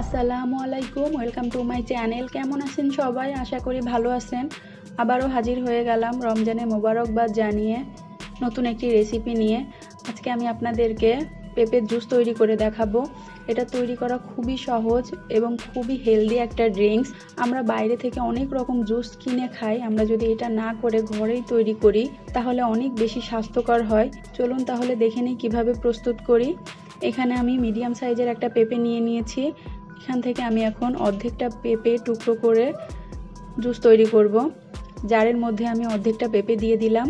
আসসালামু আলাইকুম, welcome to my channel. কেমন আছেন সবাই? আশা করি ভালো আছেন। আবারও হাজির হয়ে গেলাম রমজানে মোবারকবাদ জানিয়ে নতুন একটি রেসিপি নিয়ে। আজকে আমি আপনাদেরকে পেঁপের জুস তৈরি করে দেখাবো। এটা তৈরি করা খুবই সহজ এবং খুবই হেলদি একটা ড্রিঙ্কস আমরা বাইরে থেকে অনেক রকম জুস কিনে খাই। আমরা যদি এটা না করে ঘরেই তৈরি করি, তাহলে অনেক বেশি স্বাস্থ্যকর হয়। চলুন তাহলে দেখে নিই কীভাবে প্রস্তুত করি। এখানে আমি মিডিয়াম সাইজের একটা পেঁপে নিয়ে নিয়েছি। এখান থেকে আমি এখন অর্ধেকটা পেঁপে টুকরো করে জুস তৈরি করব। জারের মধ্যে আমি অর্ধেকটা পেঁপে দিয়ে দিলাম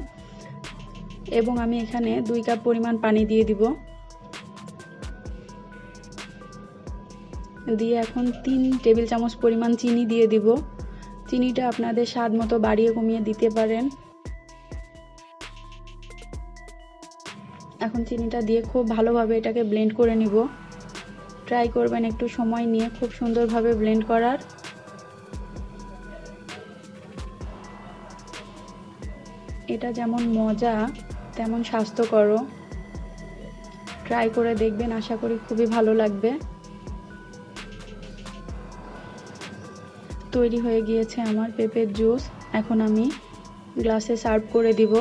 এবং আমি এখানে দুই কাপ পরিমাণ পানি দিয়ে দিব। দিয়ে এখন তিন টেবিল চামচ পরিমাণ চিনি দিয়ে দিব। চিনিটা আপনাদের স্বাদ মতো বাড়িয়ে কমিয়ে দিতে পারেন। এখন চিনিটা দিয়ে খুব ভালোভাবে এটাকে ব্লেন্ড করে নিব। ট্রাই করবেন একটু সময় নিয়ে খুব সুন্দরভাবে ব্লেন্ড করার। এটা যেমন মজা, তেমন স্বাস্থ্যকরও। ট্রাই করে দেখবেন, আশা করি খুবই ভালো লাগবে। তৈরি হয়ে গিয়েছে আমার পেঁপের জুস। এখন আমি গ্লাসে সার্ভ করে দিব।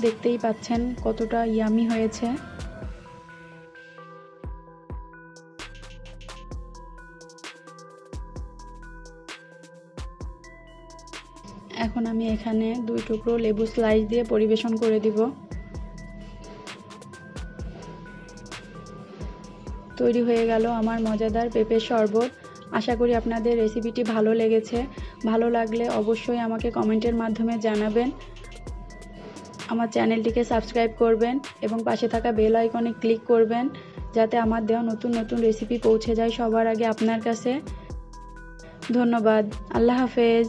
দেখতেই পাচ্ছেন কতটা ইয়ামি হয়েছে। এখন আমি এখানে দুই টুকরো লেবু স্লাইস দিয়ে পরিবেশন করে দিব। তৈরি হয়ে গেল আমার মজাদার পেঁপের শরবত। আশা করি আপনাদের রেসিপিটি ভালো লেগেছে। ভালো লাগলে অবশ্যই আমাকে কমেন্টের মাধ্যমে জানাবেন। আমার চ্যানেলটিকে সাবস্ক্রাইব করবেন এবং পাশে থাকা বেল আইকনে ক্লিক করবেন যাতে আমার দেওয়া নতুন নতুন রেসিপি পৌঁছে যায় সবার আগে আপনার কাছে। ধন্যবাদ। আল্লাহ হাফেজ।